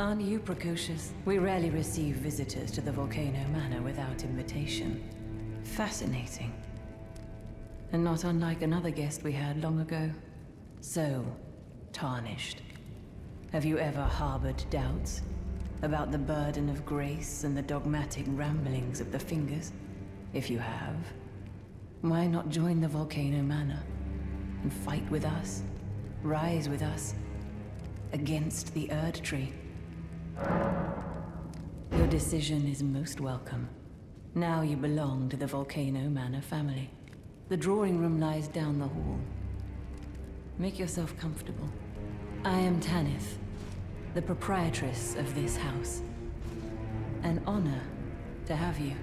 Aren't you precocious? We rarely receive visitors to the Volcano Manor without invitation. Fascinating. And not unlike another guest we had long ago. So, tarnished. Have you ever harbored doubts? About the burden of grace and the dogmatic ramblings of the Fingers? If you have, why not join the Volcano Manor? And fight with us? Rise with us? Against the Erd Tree? Decision is most welcome. Now you belong to the Volcano Manor family. The drawing room lies down the hall. Make yourself comfortable. I am Tanith, the proprietress of this house. An honor to have you.